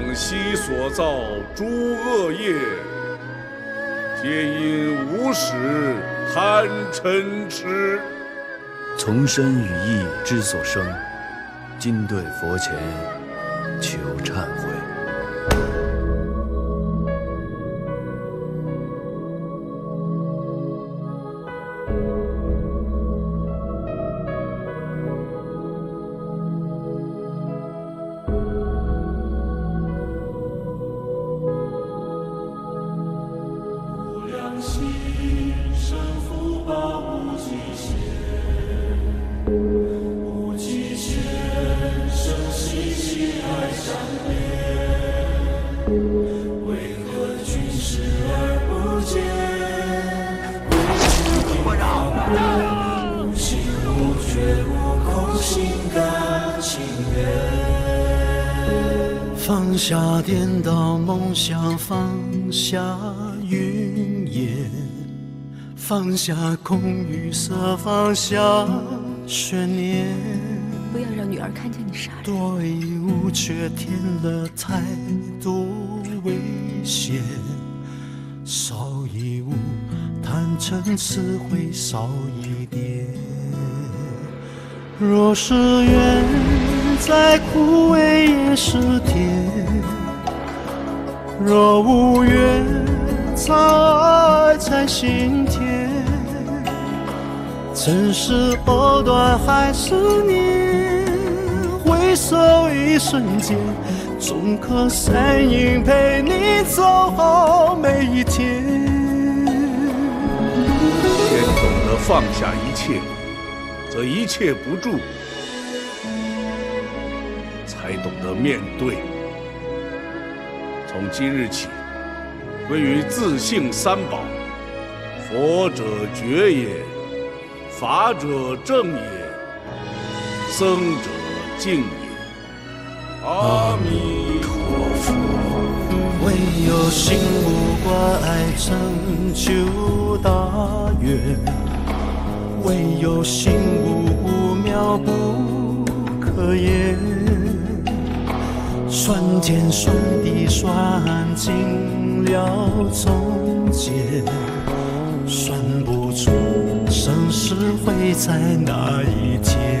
往昔所造诸恶业，皆因无始贪嗔痴。从身语意之所生，今对佛前求忏悔。放下颠倒梦想，放下云烟，放下空与色，放下悬念。不要让女儿看见你杀人。多一物却添了太多危险，少一物贪嗔痴会少一点。若是缘，再苦味也是甜；若无缘，藏爱在心田。真是藕断还是念，回首一瞬间，总可身影陪你走好每一天。先懂得放下一切。则一切不住，才懂得面对。从今日起，归于自性三宝：佛者觉也，法者正也，僧者净也。阿弥陀佛。唯有心无挂碍，成就大愿。唯有心无妙不可言，算天算地算尽了终结，算不出生死会在哪一天。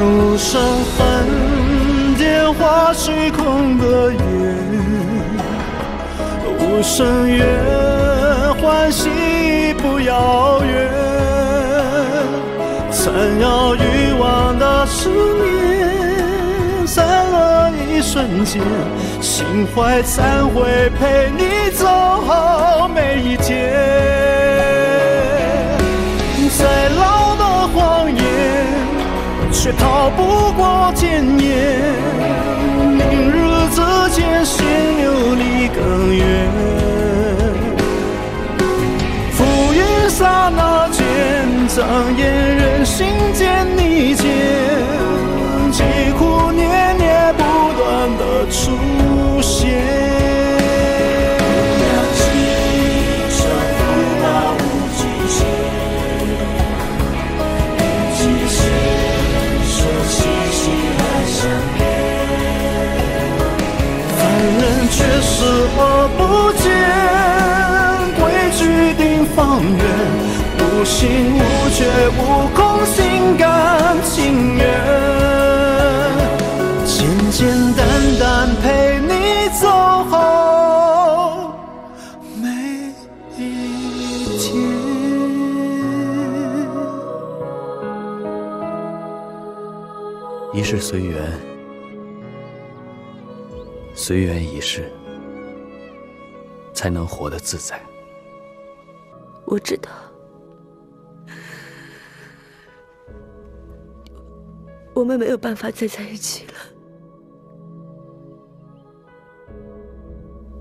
无声恨电化虚空的缘，无声缘欢喜不遥远。闪耀欲望的思念，散了一瞬间，心怀忏悔，陪你走好每一天。再老的谎言，却逃不过检验。明日之间，心流离更远。浮云刹那间，障眼。心间逆见，疾苦念的出现。无极限，说相连。凡人却视而不见，规矩定方圆。无心无觉无空，心甘情愿，一世随缘，随缘一世，才能活得自在。我知道。我们没有办法再在一起了，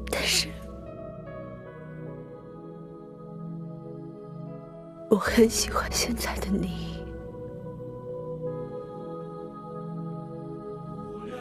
但是我很喜欢现在的你。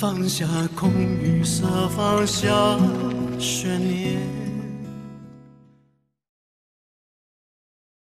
放下空与色，放下悬念。